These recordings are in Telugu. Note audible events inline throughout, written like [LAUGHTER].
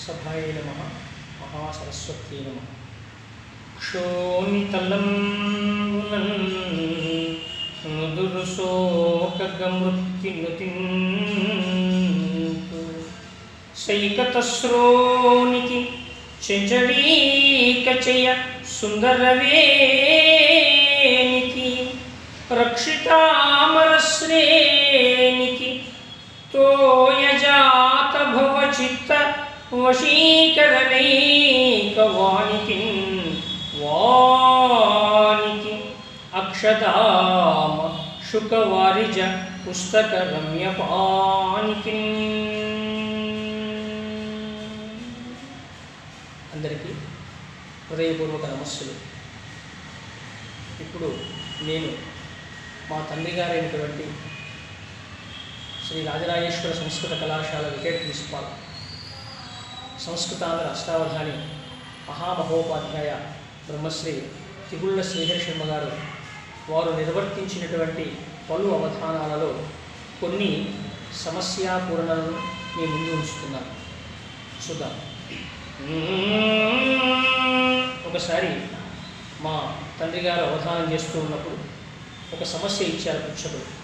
సభాయ నమ మహాసరస్వత్యై నమ క్షోణితలం నుదురు శోకగమృత్యునుతింతు సైకతశ్రోనికి సుందరవేనికి రక్షితామరశ్రేణికి తోయజాత భవచిత్త వశీకరణైకవానికి వానికి అక్షతామ శుకవారిజ పుస్తక రమ్యపానికి అందరికీ హృదయపూర్వక నమస్సులు. ఇప్పుడు నేను మా తండ్రి గారైనటువంటి శ్రీ రాజరాజేశ్వర సంస్కృత కళాశాల వికెట్ ప్రిన్సిపాల్ సంస్కృతాంధ్ర అష్టావధాని మహామహోపాధ్యాయ బ్రహ్మశ్రీ తిగుళ్ళ శ్రీహరిశర్మ గారు వారు నిర్వర్తించినటువంటి పలు అవధానాలలో కొన్ని సమస్యాపూరణలను మీ ముందు ఉంచుతున్నాను. చూద్దాం. ఒకసారి మా తండ్రి గారు అవధానం చేస్తూ ఉన్నప్పుడు ఒక సమస్య ఇచ్చారు పుచ్చకుడు.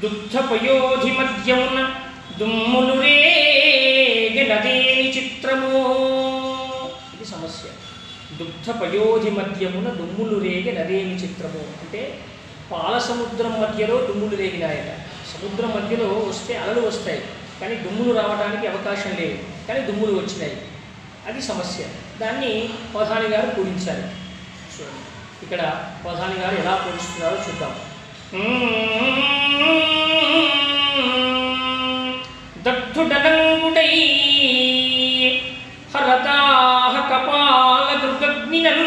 దుగ్ధపయోధి మధ్యమున దుమ్ములు రే చిత్రము ఇది సమస్య. దుగ్ధపయోధి మధ్యమున దుమ్ములు రేగి నదేమి చిత్రము? అంటే పాల సముద్రం మధ్యలో దుమ్ములు రేగినాయట. సముద్రం మధ్యలో వస్తే అలలు వస్తాయి. కానీ దుమ్ములు రావడానికి అవకాశం లేదు. కానీ దుమ్ములు వచ్చినాయి. అది సమస్య. దాన్ని ప్రధాని గారు పూరించారు. చూడండి. ఇక్కడ ప్రధాని గారు ఎలా పూరిస్తున్నారో చూద్దాం. దుర్గగ్నినన్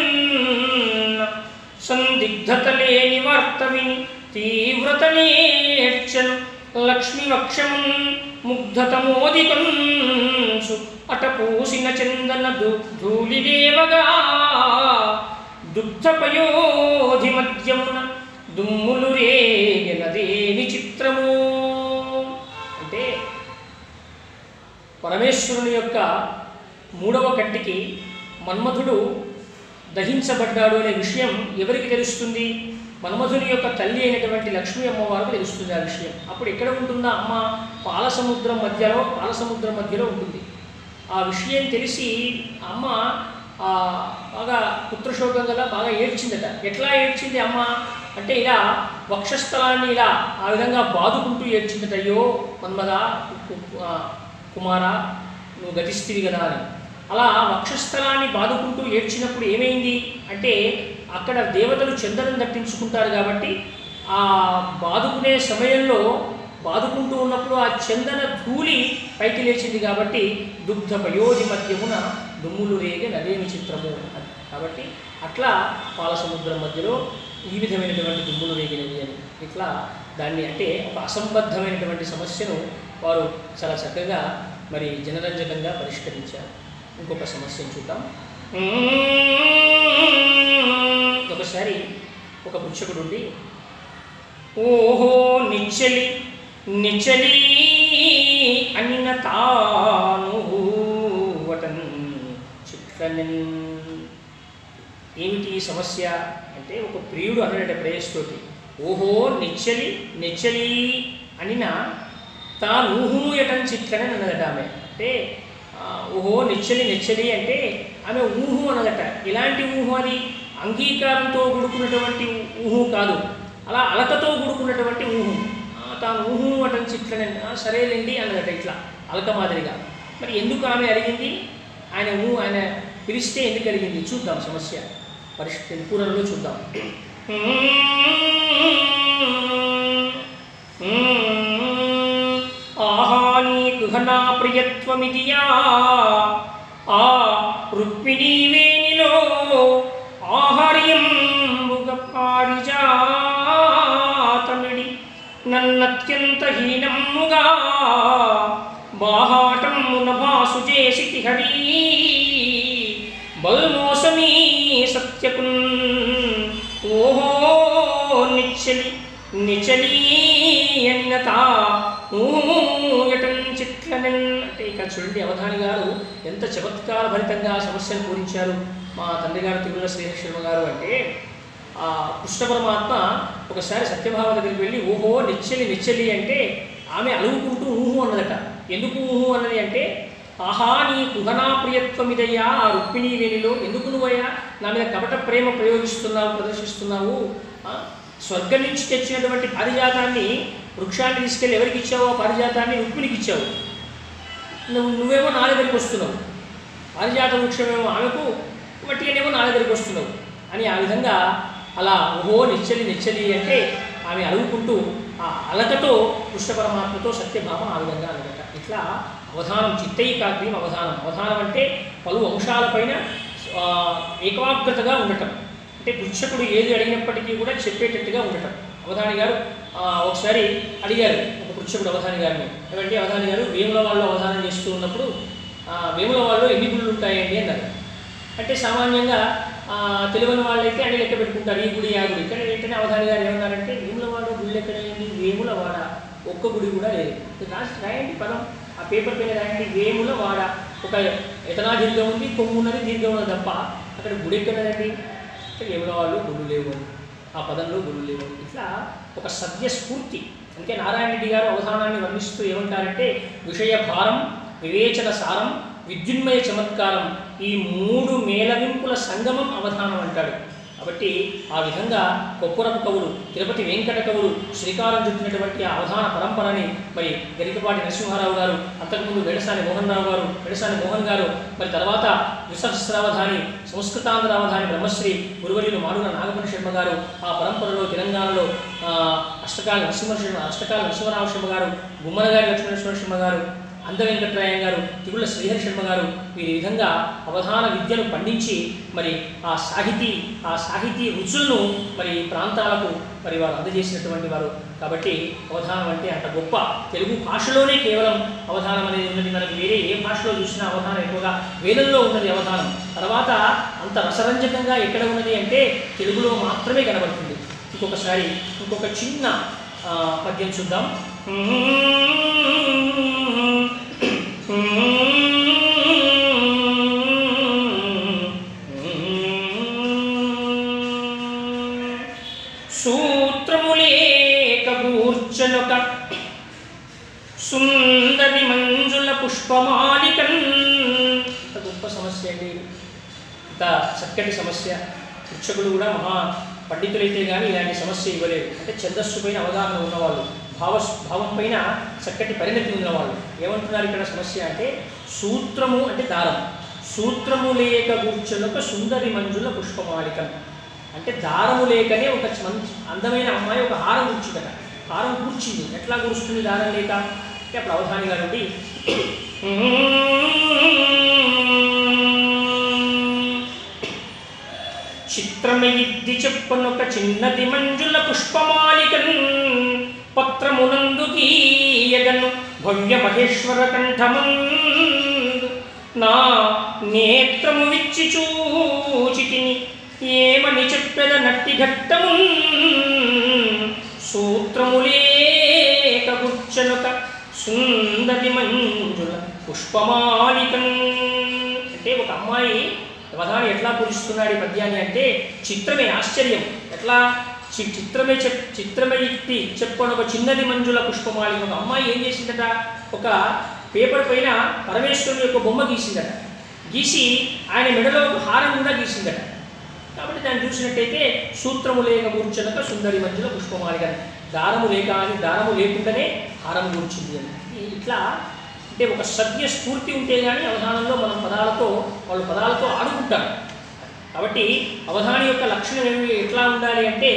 సందిగ్ధత లేని వార్త విని తీవ్రత నేర్చను లక్ష్మి వక్షమున్ ముగ్ధత మోదికొన్సు చందన ధూళిదేవగా దుగ్ధపయోధి మధ్యమున దుమ్ములు రేగనదేని చిత్రము అంటే పరమేశ్వరుని యొక్క మూడవ కంటికి మన్మధుడు దహించబడ్డాడు అనే విషయం ఎవరికి తెలుస్తుంది? మన్మధుని యొక్క తల్లి అయినటువంటి లక్ష్మీ అమ్మవారికి తెలుస్తుంది ఆ విషయం. అప్పుడు ఎక్కడ ఉంటుందా అమ్మ? పాలసముద్రం మధ్యలో పాలసముద్రం మధ్యలో ఉంటుంది. ఆ విషయం తెలిసి అమ్మ బాగా పుత్రశోకం కదా బాగా ఏడ్చిందట. ఎట్లా ఏడ్చింది అమ్మ? అంటే ఇలా వక్షస్థలాన్ని ఇలా ఆ విధంగా బాదుకుంటూ ఏడ్చిందట. అయ్యో మన్మద కుమార నువ్వు గతిస్తివి కదా అని. అలా వక్షస్థలాన్ని బాదుకుంటూ ఏడ్చినప్పుడు ఏమైంది? అంటే అక్కడ దేవతలు చందనం దట్టించుకుంటారు కాబట్టి ఆ బాదుకునే సమయంలో బాదుకుంటూ ఉన్నప్పుడు ఆ చందన ధూళి పైకి లేచింది కాబట్టి దుగ్ధ పయోధి మధ్యమున దుమ్ములు రేగే నదేమి చిత్రము కాబట్టి అట్లా పాల సముద్రం మధ్యలో ఈ విధమైనటువంటి దుమ్ములు రేగినది అని. ఇట్లా దాన్ని అంటే ఒక అసంబద్ధమైనటువంటి సమస్యను వారు చాలా చక్కగా మరి జనరంజకంగా పరిష్కరించారు. ఇంకొక సమస్యను చూద్దాం ఒకసారి ఒక పుచ్చకుడు ఉండి ఓహో నిచ్చలి నిచ్చలి అన్న తాను చిట్లనన్ ఏమిటి సమస్య అంటే ఒక ప్రియుడు అన్నాడట ప్రేయస్తోటి ఓహో నిచ్చలి నిచ్చలి అనిన తాను ఊహూయటం చిట్లని అన్నదట ఆమె అంటే ఓహో నిచ్చలి నిచ్చలి అంటే ఆమె ఊహు అన్నదట ఎలాంటి ఊహు అది అంగీకారంతో కూడుకున్నటువంటి ఊహు కాదు. అలా అలకతో కూడుకున్నటువంటి ఊహు. తాను ఊహు అటం చిట్లని ఆ, సరేలేండి అన్నదట ఇట్లా అలక మాదిరిగా. మరి ఎందుకు ఆమె అడిగింది? ఆయన ఊ ఆయన పిలిస్తే ఎందుకు అడిగింది? చూద్దాం సమస్య. పరిష్కరి పూరణలో చూద్దాం. [CLEARS THROAT] ఆహాని గృహనా ప్రియత్వమిదియా ఆ రుక్మిణీ వేణిలో ఆహార్యంబుగ పారిజాతమిడి నన్నత్యంత హీనమ్ముగా బాహాటమ్మున భాసు చేసి హరి. బల్మోసమీ సత్యకున్ ఓహో నిచ్చలి నిచలి ఊయటన్ అంటే ఇక ఇక్కడ చూడండి అవధాని గారు ఎంత చమత్కార భరితంగా ఆ సమస్యను పూరించారు. మా తండ్రి గారు తిరుమల శ్రీహరి గారు అంటే ఆ కృష్ణ పరమాత్మ ఒకసారి సత్యభావ దగ్గరికి వెళ్ళి ఊహో నిచ్చలి నిచ్చలి అంటే ఆమె అలుగుకుంటూ ఊహు అన్నదట. ఎందుకు ఊహు అన్నది అంటే ఆహా నీ కుహనా ప్రియత్వమిదయ్యా ఆ రుక్మిణీ వేణిలో ఎందుకు నువ్వయ్యా? నా మీద కపట ప్రేమ ప్రయోగిస్తున్నావు ప్రదర్శిస్తున్నావు. స్వర్గం నుంచి తెచ్చినటువంటి పారిజాతాన్ని వృక్షాన్ని తీసుకెళ్ళి ఎవరికి ఇచ్చావో ఆ పారిజాతాన్ని రుక్మిణికి ఇచ్చావు. నువ్వు నువ్వేమో నా దగ్గరికి వస్తున్నావు. పారిజాత వృక్షమేమో ఆమెకు మట్టిగానేమో నా దగ్గరికి వస్తున్నావు. అని ఆ విధంగా అలా ఓహో నిచ్చలి నిచ్చలి అంటే ఆమె అడుగుకుంటూ ఆ అలకతో కృష్ణ పరమాత్మతో సత్యభామ ఆ విధంగా అనమాట ఇట్లా అవధానం చిత్తైకాగ్ర్యం అవధానం. అవధానం అంటే పలు అంశాలపైన ఏకాగ్రతగా ఉండటం. అంటే పుచ్చకుడు ఏది అడిగినప్పటికీ కూడా చెప్పేటట్టుగా ఉండటం. అవధాని గారు ఒకసారి అడిగారు ఒక అవధాని గారిని. ఏమంటే అవధాని గారు వేముల వాళ్ళు అవధానం చేస్తూ ఉన్నప్పుడు వేముల వాళ్ళు ఎన్ని గుళ్ళు ఉంటాయండి అన్నారు. అంటే సామాన్యంగా తెలివని తెలియని వాళ్ళైతే అన్ని లెక్క పెట్టుకుంటారు ఈ గుడి ఆ గుడి. కానీ వెంటనే అవధాని గారు ఏమన్నారంటే వేములవాడ గుళ్ళు ఎక్కడైంది? వేములవాడ ఒక్క గుడి కూడా లేదు. ఇది రాసి రాయండి పదం. ఆ పేపర్ పైన రాయండి వేములవాడ ఒక ఎతనా దీర్ఘం ఉంది కొమ్ము ఉన్నది దీర్ఘం ఉన్నది తప్ప అక్కడ గుడి ఎక్కడదండి? అంటే వేములవాళ్ళు గుళ్ళు లేవు. ఆ పదంలో గుళ్ళు లేవు. ఇట్లా ఒక సద్య స్ఫూర్తి అందుకే నారాయణ రెడ్డి గారు అవధానాన్ని వర్ణిస్తూ ఏమంటారంటే విషయ భారం వివేచన సారం విద్యున్మయ చమత్కారం ఈ మూడు మేళవింపుల సంగమం అవధానం అంటాడు. కాబట్టి ఆ విధంగా కొప్పురపు కవులు తిరుపతి వెంకట కవులు శ్రీకారం చుట్టినటువంటి ఆ అవధాన పరంపరని మరి గరికపాటి నరసింహారావు గారు అంతకుముందు వెడసాని మోహన్ రావు గారు వెడసాని మోహన్ గారు మరి తర్వాత విసహస్రావధాని సంస్కృతాంధ్రావధాని బ్రహ్మశ్రీ గురువరిలు మాడున నాగమణి శర్మ గారు ఆ పరంపరలో తెలంగాణలో అష్టకాల నరసింహ అష్టకాల నరసింహరావు శర్మ గారు గుమ్మనగారి లక్ష్మణ శర్మ గారు అంద వెంకట్రాయ గారు తిరుల శ్రీహరి శర్మ గారు వీరి విధంగా అవధాన విద్యను పండించి మరి ఆ సాహితీ ఆ సాహితీ రుచులను మరి ప్రాంతాలకు మరి వారు అందజేసినటువంటి వారు. కాబట్టి అవధానం అంటే అంత గొప్ప. తెలుగు భాషలోనే కేవలం అవధానం అనేది ఉన్నది. మనకి వేరే ఏ భాషలో చూసినా అవధానం ఎక్కువగా వేదంలో ఉన్నది అవధానం. తర్వాత అంత రసరంజకంగా ఎక్కడ ఉన్నది అంటే తెలుగులో మాత్రమే కనబడుతుంది. ఇంకొకసారి ఇంకొక చిన్న పద్యం చూద్దాం. సూత్రములేక గూర్చనొక సుందరి మంజుల పుష్పమాలికన్. గొప్ప సమస్య అండి. ఇంత చక్కటి సమస్య. శిక్షకులు కూడా మహా పండితులైతే కానీ ఇలాంటి సమస్య ఇవ్వలేదు. అంటే ఛందస్సు పైన అవగాహన ఉన్నవాళ్ళు భావ భావం పైన చక్కటి పరిణతి ఉన్నవాళ్ళు. ఏమంటున్నారు ఇక్కడ సమస్య అంటే సూత్రము అంటే దారం. సూత్రము లేక కూర్చున్నొక సుందరి మంజుల పుష్పమాలికం. అంటే దారము లేకనే ఒక మంచి అందమైన అమ్మాయి ఒక హారం కూర్చుందట. హారం కూర్చింది. ఎట్లా కూర్చుంది దారం లేక? అంటే అప్పుడు అవధాని గారు చిత్రమయిద్ది చెప్పనొక చిన్నది మంజుల పుష్పమాలికను పత్రమునందు తీయగను భవ్య మహేశ్వర కంఠమందు నా నేత్రము విచ్చి చూచితిని ఏమని చెప్పెద నట్టి ఘట్టముందు ఇస్తున్నాడు ఈ పద్యాన్ని అంటే చిత్రమే ఆశ్చర్యం. ఎట్లా? చి- చిత్రమే చెప్ చిత్రమే ఇట్టి చెప్పని ఒక చిన్నది మంజుల పుష్పమాలి. ఒక అమ్మాయి ఏం చేసిందట? ఒక పేపర్ పైన పరమేశ్వరుని యొక్క బొమ్మ గీసిందట. గీసి ఆయన మెడలో ఒక హారం కూడా గీసిందట. కాబట్టి దాన్ని చూసినట్టయితే సూత్రము లేక కూర్చునక సుందరి మధ్యలో కానీ దారము లేక అని దారము లేకుండానే హారం కూర్చుంది అని. ఇట్లా అంటే ఒక సత్య స్ఫూర్తి ఉంటే కానీ అవధానంలో మనం పదాలతో వాళ్ళు పదాలతో ఆడుకుంటారు. కాబట్టి అవధాని యొక్క లక్షణం ఏమి ఎట్లా ఉండాలి అంటే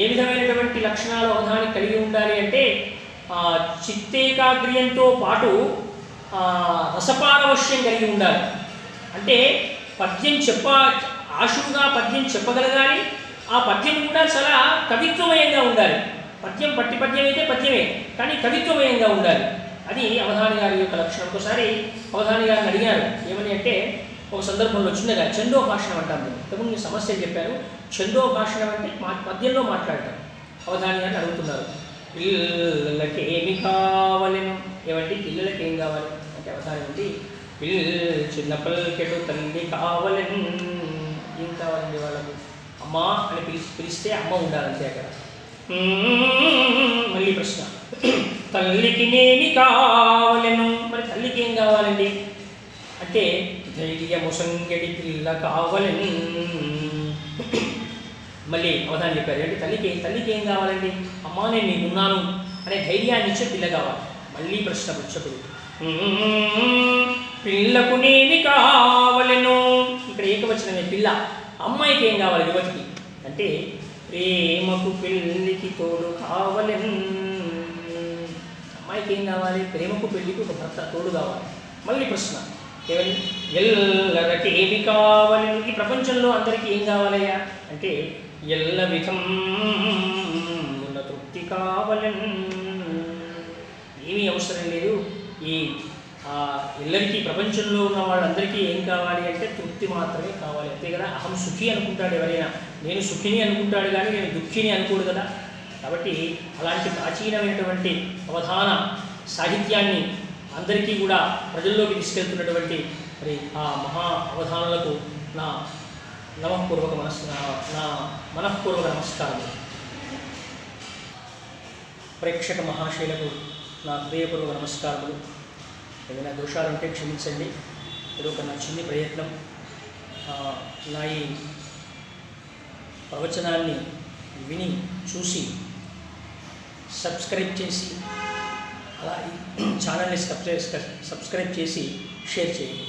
ఏ విధమైనటువంటి లక్షణాలు అవధాని కలిగి ఉండాలి అంటే చిత్తేకాగ్ర్యంతో పాటు రసపారవశ్యం కలిగి ఉండాలి. అంటే పద్యం చెప్ప ఆశువుగా పద్యం చెప్పగలగాలి ఆ పద్యం కూడా చాలా కవిత్వమయంగా ఉండాలి. పద్యం పట్టి పద్యం అయితే పద్యమే కానీ కవిత్వమయంగా ఉండాలి. అది అవధాని గారి యొక్క లక్షణం. ఒకసారి అవధాని గారిని అడిగారు ఏమని అంటే ఒక సందర్భంలో చిన్నగా చందో భాషణం అంటాం నేను ఇంతకుముందు మీ సమస్య చెప్పాను చందో భాషణం అంటే మా మధ్యలో మాట్లాడటం. అవధాని అని అడుగుతున్నారు. ఏమి కావలెను ఏమంటే పిల్లలకి ఏం కావాలి? అంటే అవధాని ఏంటి పిల్ల చిన్న పిల్లకెడు తల్లి కావాలని ఏం కావాలండి వాళ్ళకు? అమ్మ అని పిలిచి పిలిస్తే అమ్మ ఉండాలంతే అక్కడ. మళ్ళీ ప్రశ్న. తల్లికి నేమి కావాలను? మరి తల్లికి ఏం కావాలండి? అంటే ధైర్యము సంగడి పిల్ల కావాలని మళ్ళీ అవధానం చెప్పారు. అంటే తల్లికి తల్లికి ఏం కావాలండి? అమ్మా నేను నీకున్నాను అనే ధైర్యాన్ని ఇచ్చే పిల్ల కావాలి. మళ్ళీ ప్రశ్న పుచ్చకుడు పిల్లకు నేమి కావలను. ఇక్కడ ఏకవచనమే పిల్ల. అమ్మాయికి ఏం కావాలి యువతికి? అంటే ప్రేమకు పెళ్ళికి తోడు కావలను. అమ్మాయికి ఏం కావాలి? ప్రేమకు పెళ్ళికి ఒక భర్త తోడు కావాలి. మళ్ళీ ప్రశ్న. ఏమని? ఎల్లరకి ఏమి కావాలి? ఈ ప్రపంచంలో అందరికీ ఏం కావాలయ్యా? అంటే ఎల్ల విధం ఉన్న తృప్తి కావాలని. ఏమీ అవసరం లేదు. ఈ ఎల్లరికీ ప్రపంచంలో ఉన్న వాళ్ళందరికీ ఏం కావాలి అంటే తృప్తి మాత్రమే కావాలి. అంతే కదా? అహం సుఖి అనుకుంటాడు ఎవరైనా. నేను సుఖిని అనుకుంటాడు కానీ నేను దుఃఖిని అనుకోడు కదా? కాబట్టి అలాంటి ప్రాచీనమైనటువంటి అవధాన సాహిత్యాన్ని అందరికీ కూడా ప్రజల్లోకి తీసుకెళ్తున్నటువంటి మరి ఆ మహా అవధానులకు నా నమఃపూర్వక మనస్ నా నా మనఃపూర్వక నమస్కారం ప్రేక్షక మహాశైలకు నా హృదయపూర్వక నమస్కారములు. ఏదైనా దోషాలు ఉంటే క్షమించండి. ఇది ఒక నా చిన్ని ప్రయత్నం. నా ఈ ప్రవచనాన్ని విని చూసి సబ్స్క్రైబ్ చేసి అలా ఈ ఛానల్ని సబ్స్క్రైబ్ సబ్స్క్రైబ్ చేసి షేర్ చేయండి.